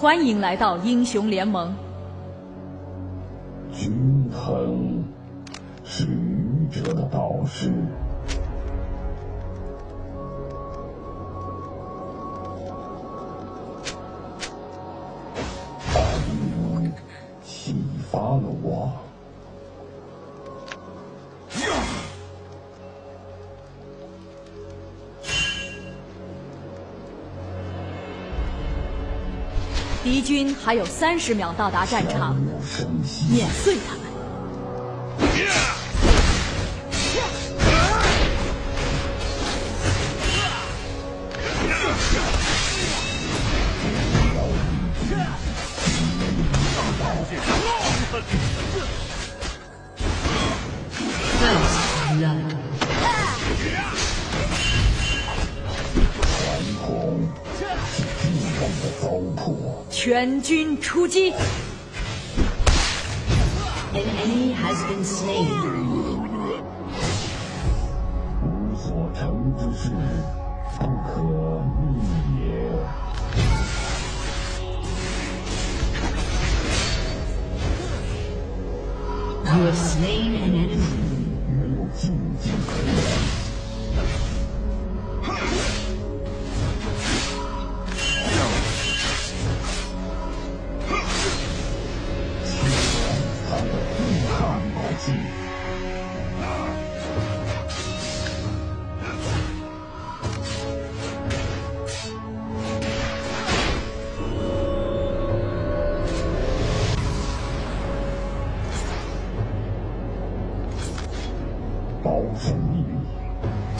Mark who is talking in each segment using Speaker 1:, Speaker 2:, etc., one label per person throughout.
Speaker 1: 欢迎来到英雄联盟。
Speaker 2: 均衡是愚者的导师。
Speaker 1: 军还有三十秒到达战场，碾碎他们。全军出击！
Speaker 2: 无所成之事，不可逆也。没有禁忌可言。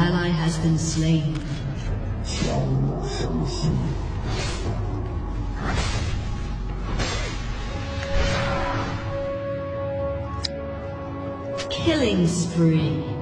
Speaker 3: ally has been slain.
Speaker 2: Killing spree.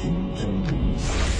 Speaker 2: 心中的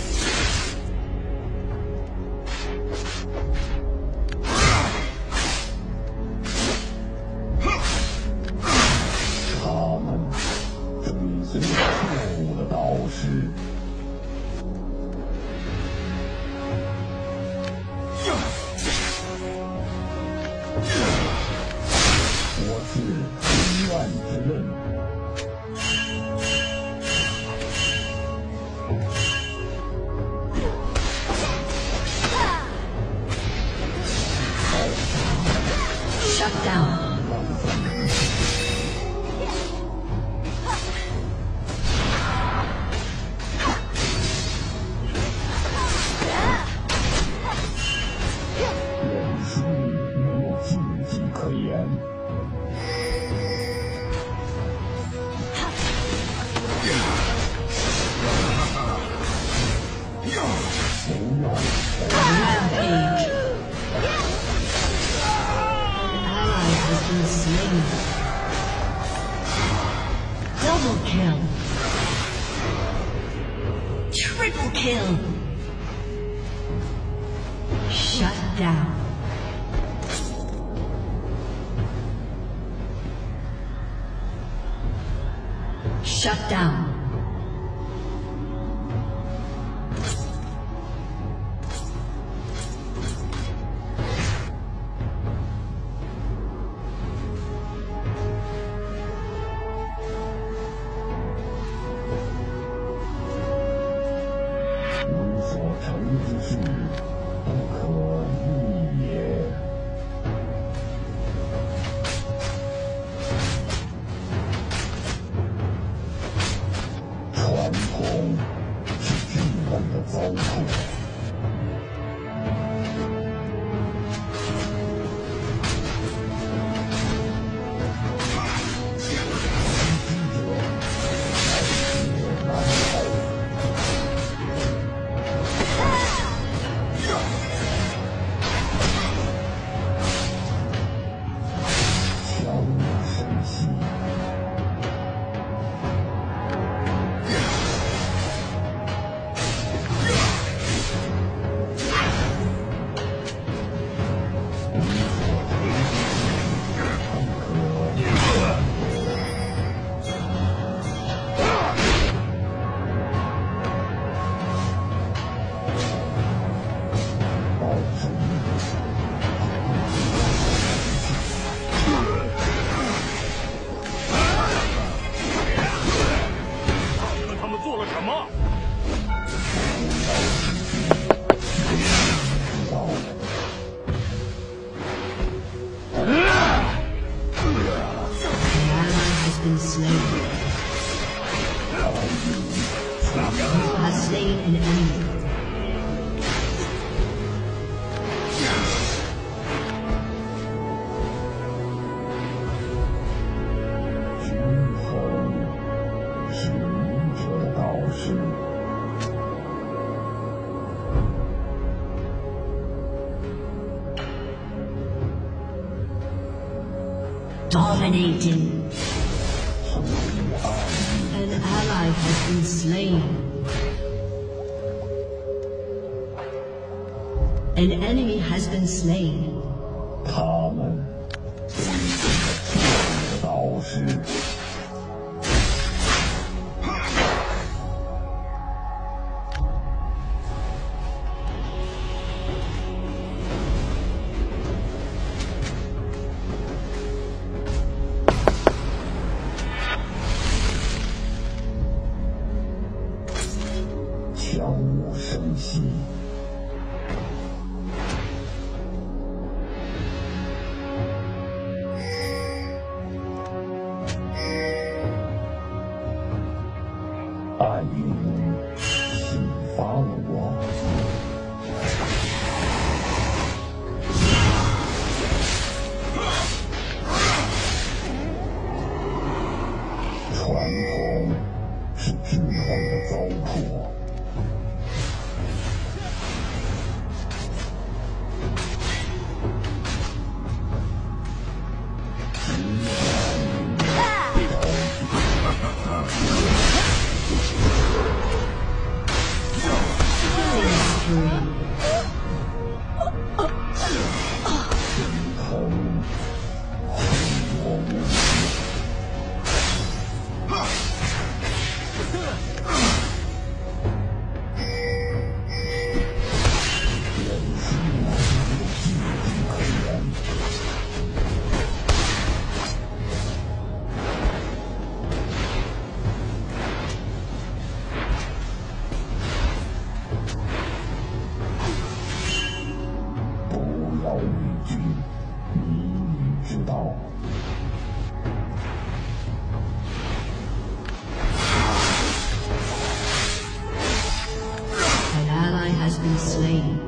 Speaker 3: Mm-hmm. slain an enemy. Dominating. Slain.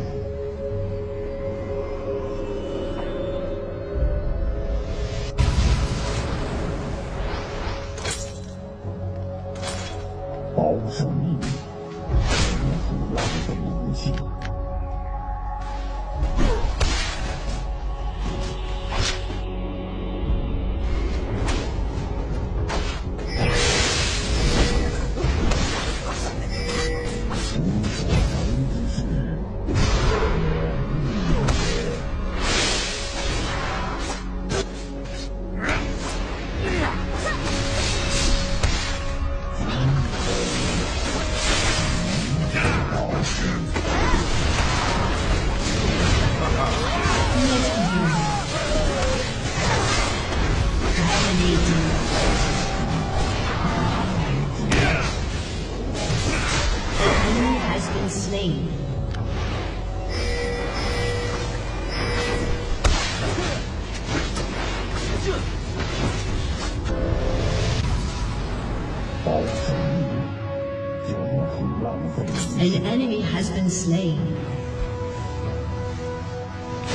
Speaker 3: slain.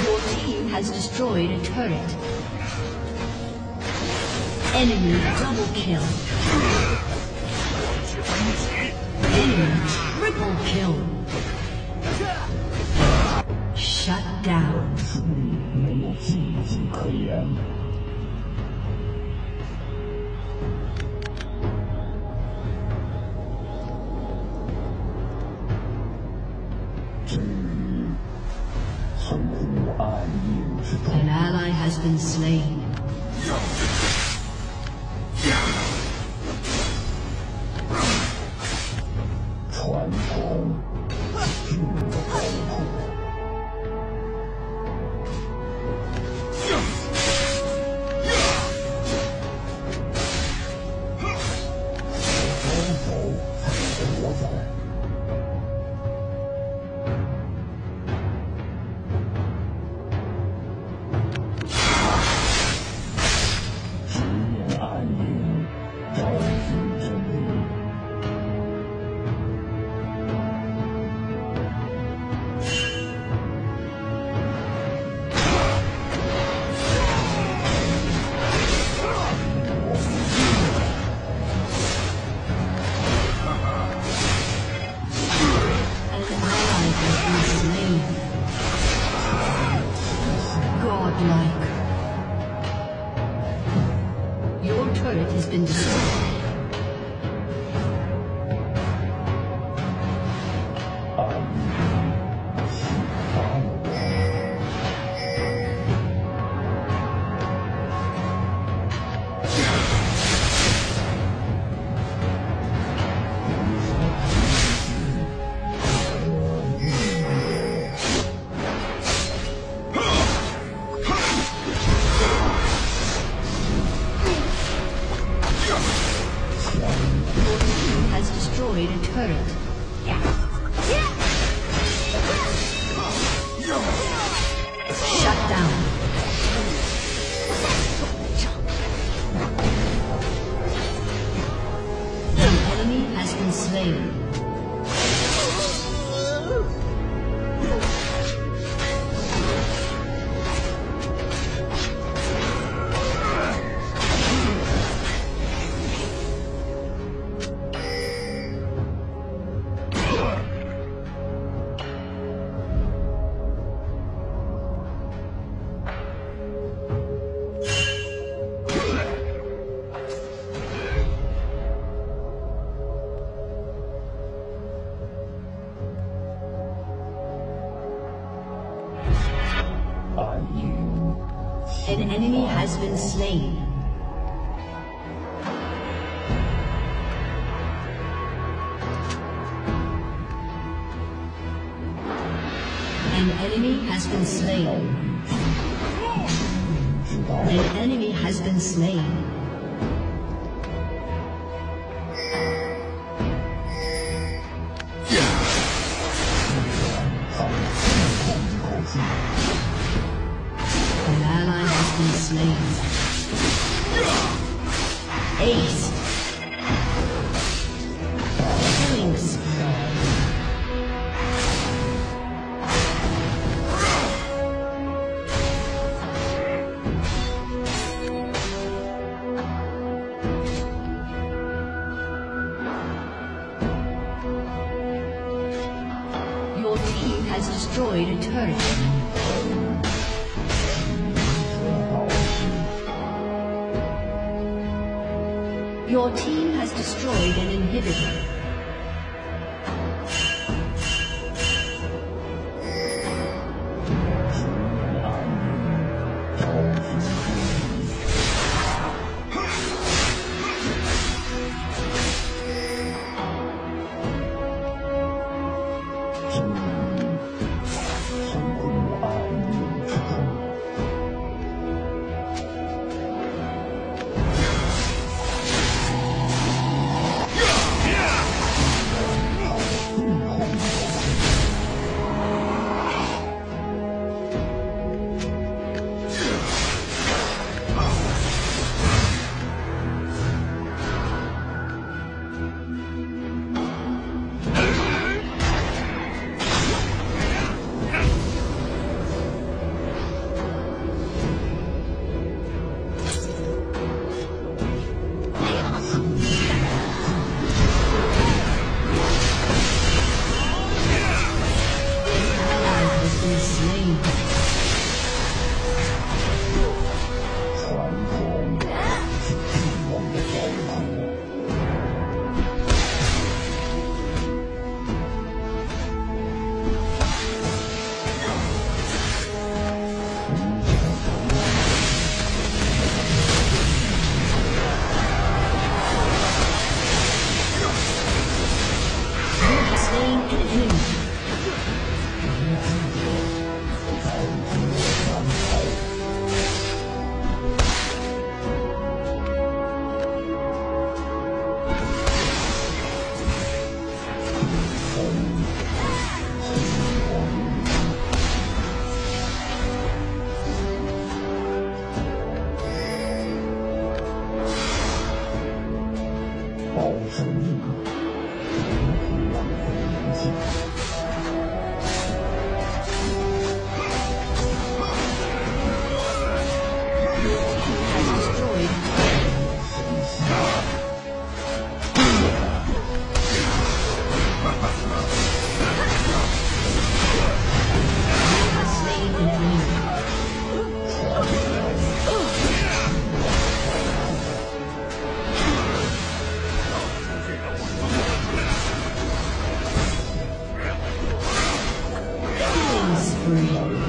Speaker 3: Your team has destroyed a turret. Enemy double kill. Enemy triple kill. Shut down. has been slain.
Speaker 2: Killing